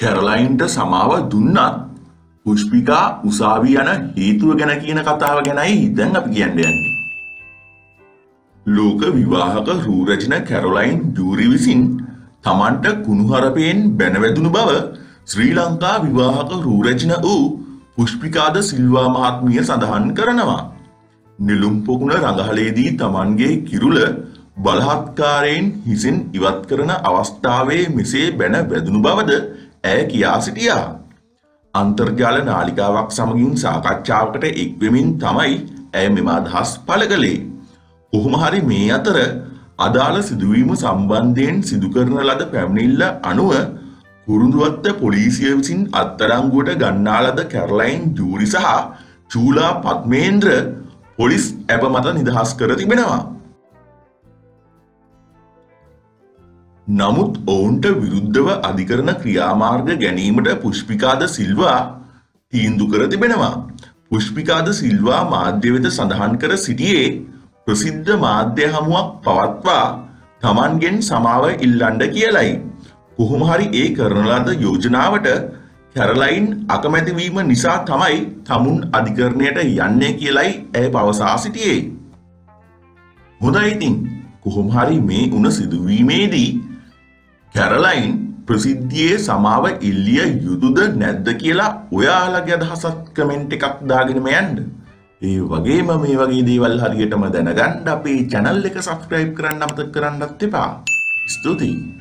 කැරලයින්ට සමාව දුන්නත් පුෂ්පිකා උසාවි යන හේතුව ගැන කියන කතාව ගැනයි දැන් අපි කියන්න යන්නේ. ලෝක විවාහක රූරජන කැරොලයින් ජූරි විසින් තමන්ට කුණුහරපයෙන් බැනවැදුණු බව ශ්‍රී ලංකා විවාහක රූරජන වූ පුෂ්පිකාද සිල්වා මහත්මිය සඳහන් කරනවා. නිලුම් පොකුණ රඟහලේදී තමන්ගේ කිරුල බලහත්කාරයෙන් හිසින් ඉවත් කරන අවස්ථාවේ මෙසේ බැන වැදුණු බවද ඇය කියා සිටියා. අන්තර්ජාල නාලිකාවක් සමගින් සාකච්ඡාවකට එක්වෙමින් තමයි ඇය මෙම අදහස් පළ කළේ. කොහොම හරි මේ අතර අදාළ සිදුවීම සම්බන්ධයෙන් සිදු කරන ලද පැමිණිල්ල අනුව කුරුඳුවත්ත පොලිසිය විසින් අත්තරංගුවට ගන්නා ලද කැරලයින් ජූරි සහ චූලා පත්මේන්ද්‍ර පොලිස් ඇප මත නිදහස් කර තිබෙනවා. නමුත් ඔවුන්ට විරුද්ධව අධිකරණ ක්‍රියාමාර්ග ගැනීමට පුෂ්පිකාද සිල්වා තීන්දු කර තිබෙනවා. පුෂ්පිකාද සිල්වා මාධ්‍ය වෙත සඳහන් කර සිටියේ ප්‍රසිද්ධ මාධ්‍ය හමුවක් පවත්වා තමන්ගෙන් සමාව ඉල්ලන්ඩ කියලයි. කොහොම හරි ඒ කරන ලද යෝජනාවට කැරලයින් අකමැතිවීම නිසා තමයි තමුන් අධිකරණයට යන්නේ කියලයි ඇය පවසා සිටියේ. හොඳයි ඉතින් කොහොම හරි මේ උන සිදුවීමේදී කැරලයින් ප්‍රසිද්ධියේ සමාව ඉල්ලිය යුතුද නැද්ද කියලා ඔයාලගේ අදහසත් කමෙන්ට් එකක් දාගෙනම යන්න. ඒ වගේම මේ වගේ දේවල් හරියටම දැනගන්න අපේ channel එක subscribe කරන්න අමතක කරන්නත් එපා. ස්තුතියි.